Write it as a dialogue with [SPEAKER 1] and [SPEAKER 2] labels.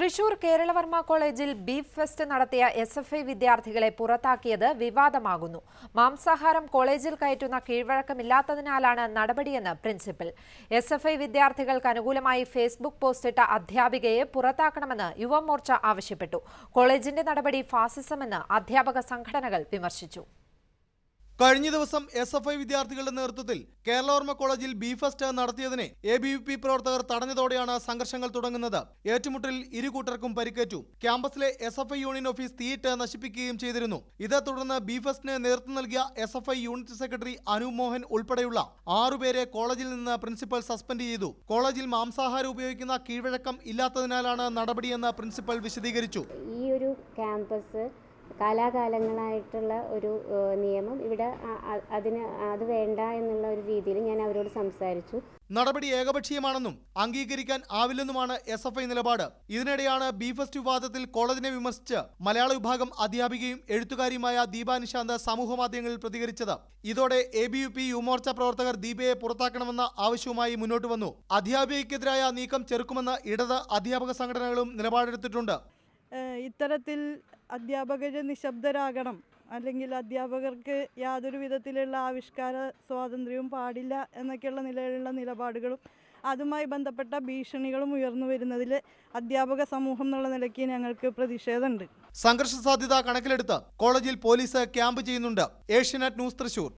[SPEAKER 1] തൃശൂർ കേരളവർമ്മ കോളേജിൽ beef fest നടത്തിയ S F I വിദ്യാർത്ഥികളെ പുറത്താക്കിയത് വിവാദമാകുന്നു. മാംസാഹാരം കോളേജിൽ കയറ്റുന്ന കീഴ്വഴക്കമില്ലാത്തതിനാലാണ് നടപടിയെന്ന് പ്രിൻസിപ്പൽ. എസ് എഫ് ഐ വിദ്യാർത്ഥികൾക്ക് അനുകൂലമായി ഫേസ്ബുക്ക് പോസ്റ്റിട്ട അധ്യാപികയെ പുറത്താക്കണമെന്ന് യുവമോർച്ച ആവശ്യപ്പെട്ടു. കോളേജിന്റെ നടപടി ഫാസിസമെന്ന് അധ്യാപക സംഘടനകൾ വിമർശിച്ചു.
[SPEAKER 2] കഴിഞ്ഞ ദിവസം എസ് എഫ് ഐ വിദ്യാർത്ഥികളുടെ നേതൃത്വത്തിൽ കേരളവർമ്മ കോളേജിൽ ബി ഫെസ്റ്റ് നടത്തിയതിനെ എ ബി വി പി പ്രവർത്തകർ തടഞ്ഞതോടെയാണ് സംഘർഷങ്ങൾ തുടങ്ങുന്നത്. ഏറ്റുമുട്ടലിൽ ഇരു കൂട്ടർക്കും പരിക്കേറ്റു. ക്യാമ്പസിലെ S F I union office തീയിട്ട് നശിപ്പിക്കുകയും ചെയ്തിരുന്നു. ഇതേ തുടർന്ന് ബി ഫെസ്റ്റിന് നേതൃത്വം നൽകിയ S F I unit secretary Anu Mohan ഉൾപ്പെടെയുള്ള ആറുപേരെ കോളേജിൽ നിന്ന് പ്രിൻസിപ്പൽ സസ്പെൻഡ് ചെയ്തു. കോളേജിൽ മാംസാഹാരം ഉപയോഗിക്കുന്ന കീഴ്വഴക്കം ഇല്ലാത്തതിനാലാണ് നടപടിയെന്ന് പ്രിൻസിപ്പൽ വിശദീകരിച്ചു.
[SPEAKER 3] ഈ ഒരു ക്യാമ്പസ് കാലാകാലങ്ങളായിട്ടുള്ള ഒരു നിയമം ഇവിടെ അതിന് അത് വേണ്ട എന്നുള്ള ഒരു രീതിയിൽ ഞാൻ അവരോട് സംസാരിച്ചു.
[SPEAKER 2] നടപടി ഏകപക്ഷീയമാണെന്നും അംഗീകരിക്കാൻ ആവില്ലെന്നുമാണ് എസ് എഫ് ഐ നിലപാട്. ഇതിനിടെയാണ് ബി ഫെസ്റ്റ് വിവാദത്തിൽ കോളേജിനെ വിമർശിച്ച് മലയാള വിഭാഗം അധ്യാപികയും എഴുത്തുകാരിയുമായ ദീപ നിശാന്ത് സമൂഹ മാധ്യമങ്ങളിൽ പ്രതികരിച്ചത്. ഇതോടെ A B V P Yuva Morcha പ്രവർത്തകർ ദീപയെ പുറത്താക്കണമെന്ന ആവശ്യവുമായി മുന്നോട്ട് വന്നു. അധ്യാപികയ്ക്കെതിരായ നീക്കം ചെറുക്കുമെന്ന് ഇടത് അധ്യാപക സംഘടനകളും നിലപാടെടുത്തിട്ടുണ്ട്.
[SPEAKER 4] ഇത്തരത്തിൽ അധ്യാപകർ നിശബ്ദരാകണം. അല്ലെങ്കിൽ അധ്യാപകർക്ക് യാതൊരു വിധത്തിലുള്ള ആവിഷ്കാര സ്വാതന്ത്ര്യവും പാടില്ല എന്നൊക്കെയുള്ള നിലയിലുള്ള നിലപാടുകളും അതുമായി ബന്ധപ്പെട്ട ഭീഷണികളും ഉയർന്നു വരുന്നതിൽ അധ്യാപക സമൂഹം എന്നുള്ള നിലയ്ക്ക് ഞങ്ങൾക്ക് പ്രതിഷേധമുണ്ട്.
[SPEAKER 2] സംഘർഷ സാധ്യത കണക്കിലെടുത്ത് കോളേജിൽ പോലീസ് ക്യാമ്പ് ചെയ്യുന്നുണ്ട്. ഏഷ്യനെറ്റ് ന്യൂസ് തൃശൂർ.